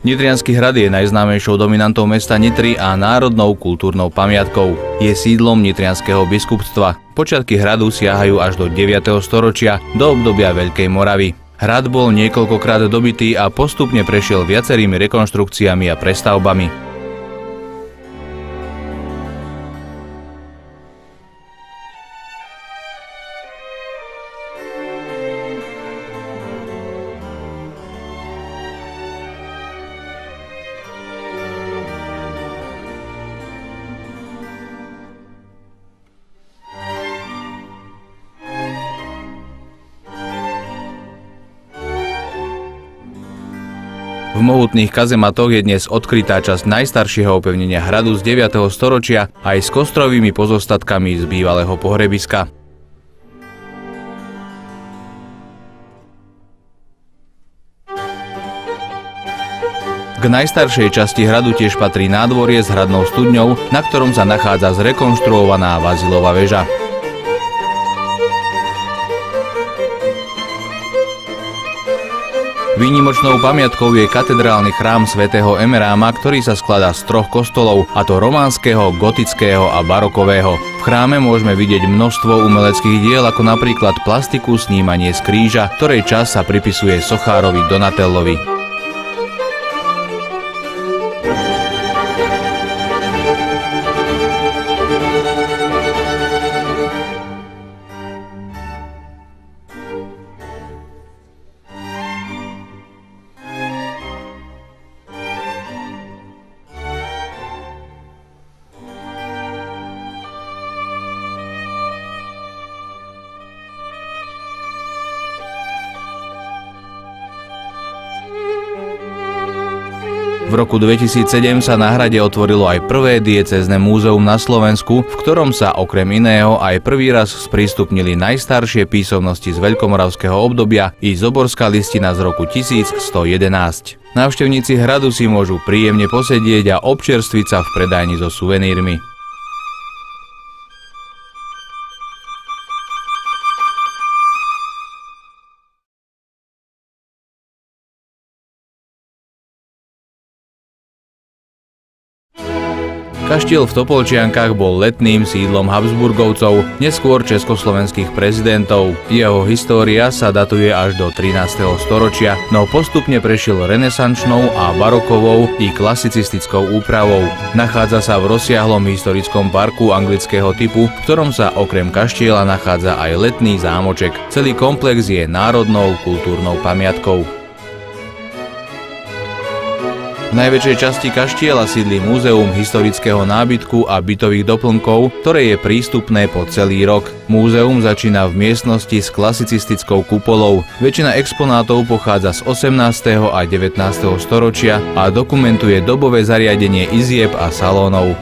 Nitrianský hrad je najznámejšou dominantou mesta Nitry a národnou kultúrnou pamiatkou. Je sídlom Nitrianského biskupstva. Počiatky hradu siahajú až do 9. storočia, do obdobia Veľkej Moravy. Hrad bol niekoľkokrát dobitý a postupne prešiel viacerými rekonštrukciami a prestavbami. V mohutných kazematoch je dnes odkrytá časť najstaršieho opevnenia hradu z 9. storočia aj s kostrovými pozostatkami z bývalého pohrebiska. K najstaršej časti hradu tiež patrí nádvorie s hradnou studňou, na ktorom sa nachádza zrekonštruovaná Vazilová väža. Výnimočnou pamiatkou je katedrálny chrám svätého Emeráma, ktorý sa skladá z troch kostolov, a to románskeho, gotického a barokového. V chráme môžeme vidieť množstvo umeleckých diel, ako napríklad plastiku snímanie z kríža, ktorej čas sa pripisuje sochárovi Donatellovi. V roku 2007 sa na hrade otvorilo aj prvé diecezne múzeum na Slovensku, v ktorom sa okrem iného aj prvý raz sprístupnili najstaršie písomnosti z veľkomoravského obdobia i zoborská listina z roku 1111. Návštevníci hradu si môžu príjemne posedieť a občerstviť sa v predajni so suvenírmi. Kaštiel v Topolčiankách bol letným sídlom Habsburgovcov, neskôr československých prezidentov. Jeho história sa datuje až do 13. storočia, no postupne prešiel renesančnou a barokovou i klasicistickou úpravou. Nachádza sa v rozsiahlom historickom parku anglického typu, v ktorom sa okrem kaštiela nachádza aj letný zámoček. Celý komplex je národnou kultúrnou pamiatkou. V najväčšej časti kaštiela sídli Múzeum historického nábytku a bytových doplnkov, ktoré je prístupné po celý rok. Múzeum začína v miestnosti s klasicistickou kupolou. Väčšina exponátov pochádza z 18. a 19. storočia a dokumentuje dobové zariadenie izieb a salónov.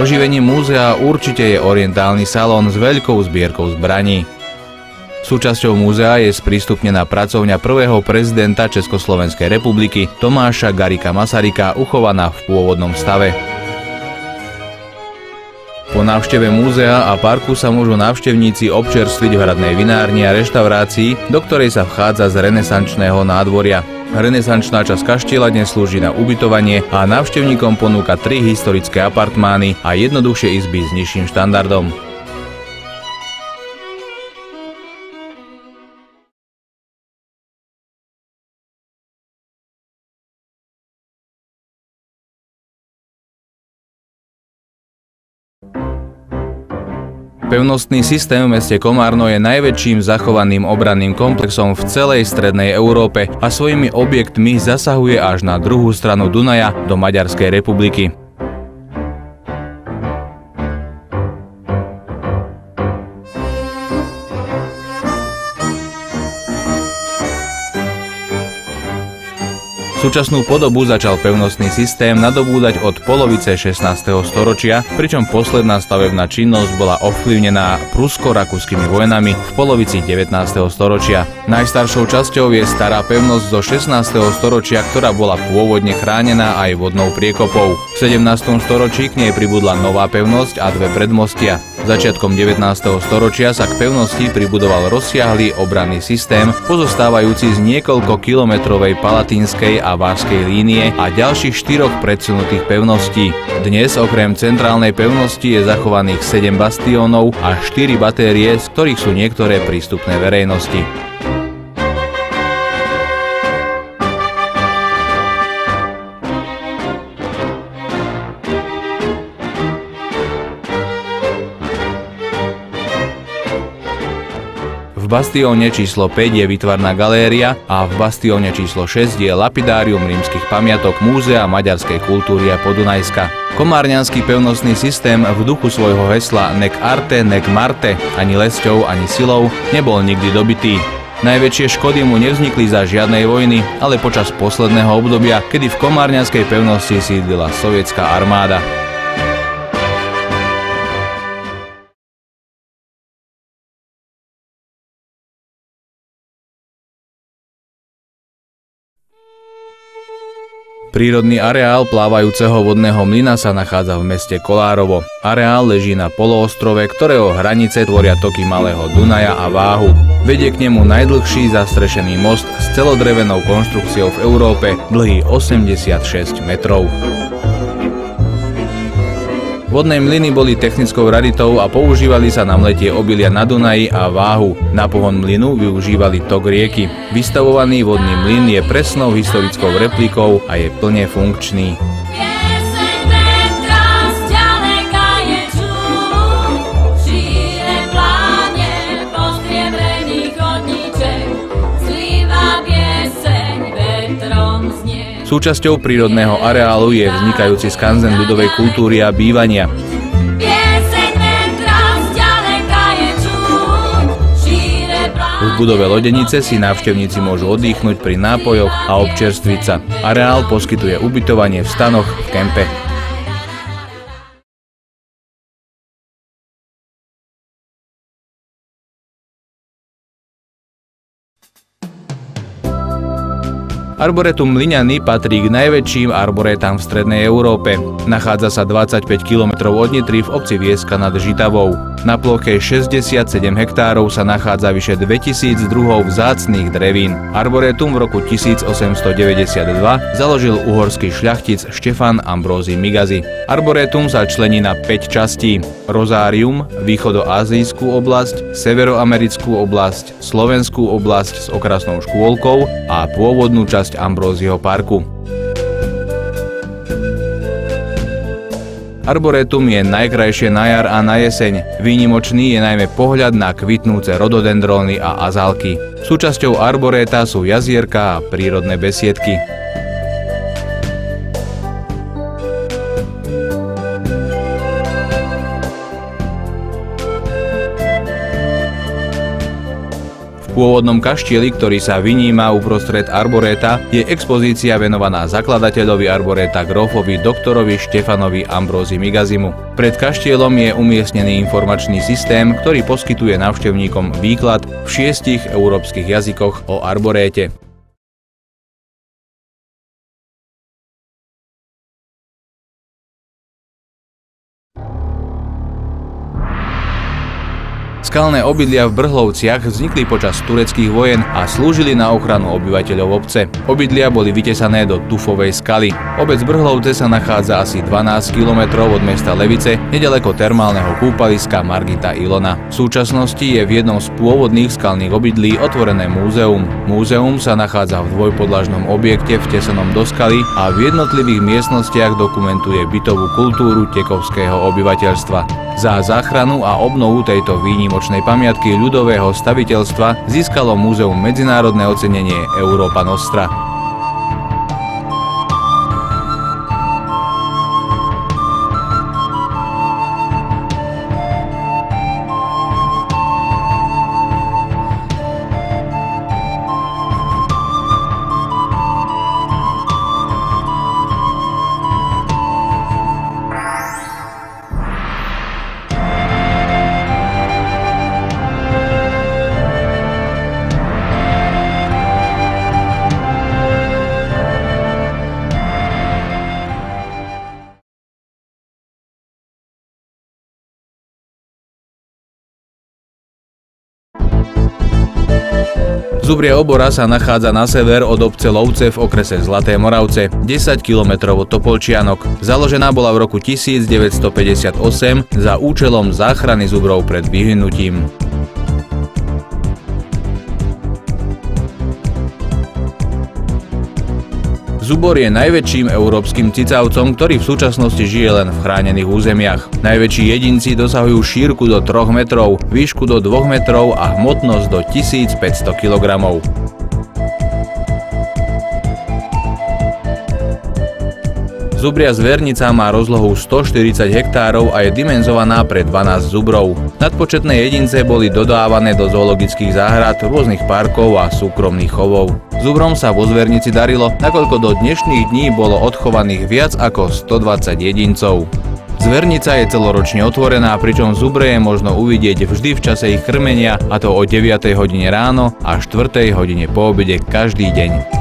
Oživením múzea určite je orientálny salón s veľkou zbierkou zbraní. Súčasťou múzea je sprístupnená pracovňa prvého prezidenta Československej republiky Tomáša Garika Masarika uchovaná v pôvodnom stave. Po návšteve múzea a parku sa môžu návštevníci občerstviť v hradnej vinárni a reštaurácii, do ktorej sa vchádza z renesančného nádvoria. Renesančná časť kaštieľa dnes slúži na ubytovanie a návštevníkom ponúka tri historické apartmány a jednoduchšie izby s nižším štandardom. Pevnostný systém v meste Komárno je najväčším zachovaným obranným komplexom v celej strednej Európe a svojimi objektmi zasahuje až na druhú stranu Dunaja do Maďarskej republiky. Súčasnú podobu začal pevnostný systém nadobúdať od polovice 16. storočia, pričom posledná stavebná činnosť bola ovplyvnená prusko-rakúskymi vojnami v polovici 19. storočia. Najstaršou časťou je stará pevnosť zo 16. storočia, ktorá bola pôvodne chránená aj vodnou priekopou. V 17. storočí k nej pribudla nová pevnosť a dve predmostia. Začiatkom 19. storočia sa k pevnosti pribudoval rozsiahlý obranný systém, pozostávajúci z niekoľko kilometrovej palatínskej a vážskej línie a ďalších štyroch predsunutých pevností. Dnes okrem centrálnej pevnosti je zachovaných 7 bastiónov a 4 batérie, z ktorých sú niektoré prístupné verejnosti. Bastióne číslo 5 je vytvarná galéria a v bastióne číslo 6 je lapidárium rímskych pamiatok Múzea maďarskej kultúry a Podunajska. Komárňanský pevnostný systém v duchu svojho hesla Nek arte, nek marte, ani lesťou, ani silou, nebol nikdy dobitý. Najväčšie škody mu nevznikli za žiadnej vojny, ale počas posledného obdobia, kedy v Komárňanskej pevnosti sídlila sovietská armáda. Prírodný areál plávajúceho vodného mlyna sa nachádza v meste Kolárovo. Areál leží na poloostrove, ktorého hranice tvoria toky Malého Dunaja a Váhu. Vedie k nemu najdlhší zastrešený most s celodrevenou konštrukciou v Európe, dlhý 86 metrov. Vodné mlyny boli technickou raritou a používali sa na mletie obilia na Dunaji a váhu. Na pohon mlynu využívali tok rieky. Vystavovaný vodný mlyn je presnou historickou replikou a je plne funkčný. Súčasťou prírodného areálu je vznikajúci skanzen ľudovej kultúry a bývania. V budove Lodenice si návštevníci môžu oddychnúť pri nápojoch a občerstviť sa. Areál poskytuje ubytovanie v stanoch v kempe. Arboretum Mlyňany patrí k najväčším arboretám v strednej Európe. Nachádza sa 25 km od Nitry v obci Vieska nad Žitavou. Na ploche 67 hektárov sa nachádza vyše 2000 druhov vzácných drevín. Arboretum v roku 1892 založil uhorský šľachtic Štefan Ambrózy Migazy. Arboretum sa člení na 5 častí. Rozárium, východoazijskú oblasť, severoamerickú oblasť, slovenskú oblasť s okrasnou škôlkou a pôvodnú časť časť Ambrózieho parku. Arboretum je najkrajšie na jar a na jeseň. Výnimočný je najmä pohľad na kvitnúce rododendróny a azálky. Súčasťou arboréta sú jazierka a prírodné besiedky. Pôvodnom kaštieli, ktorý sa vyníma uprostred arboréta, je expozícia venovaná zakladateľovi arboréta Grofovi doktorovi Štefanovi Ambrózi Migazimu. Pred kaštielom je umiestnený informačný systém, ktorý poskytuje návštevníkom výklad v šiestich európskych jazykoch o arboréte. Skalné obydlia v Brhlovciach vznikli počas tureckých vojen a slúžili na ochranu obyvateľov obce. Obydlia boli vytesané do tufovej skaly. Obec Brhlovce sa nachádza asi 12 km od mesta Levice, nedaleko termálneho kúpaliska Margita Ilona. V súčasnosti je v jednom z pôvodných skalných obydlí otvorené múzeum. Múzeum sa nachádza v dvojpodlažnom objekte vtesanom do skaly a v jednotlivých miestnostiach dokumentuje bytovú kultúru tekovského obyvateľstva. Za záchranu a obnovu tejto výnimočnej pamiatky ľudového staviteľstva získalo múzeum medzinárodné ocenenie Európa Nostra. Zubrie obora sa nachádza na sever od obce Lovce v okrese Zlaté Moravce, 10 km od Topolčianok. Založená bola v roku 1958 za účelom záchrany zubrov pred vyhnutím. Zubor je najväčším európskym cicavcom, ktorý v súčasnosti žije len v chránených územiach. Najväčší jedinci dosahujú šírku do 3 metrov, výšku do 2 metrov a hmotnosť do 1500 kg. Zubria zvernica má rozlohu 140 hektárov a je dimenzovaná pre 12 zubrov. Nadpočetné jedince boli dodávané do zoologických záhrad, rôznych parkov a súkromných chovov. Zubrom sa vo zvernici darilo, nakoľko do dnešných dní bolo odchovaných viac ako 120 jedincov. Zvernica je celoročne otvorená, pričom zubre je možno uvidieť vždy v čase ich krmenia, a to o 9. hodine ráno a 4. hodine po obede každý deň.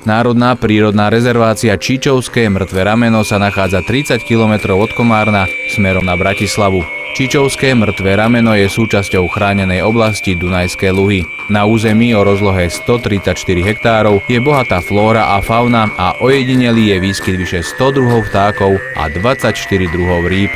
Národná prírodná rezervácia Číčovské mŕtve rameno sa nachádza 30 km od Komárna smerom na Bratislavu. Čičovské mŕtve rameno je súčasťou chránenej oblasti Dunajské luhy. Na území o rozlohe 134 hektárov je bohatá flóra a fauna a ojedinelý je výskyt vyše 100 druhov vtákov a 24 druhov rýb.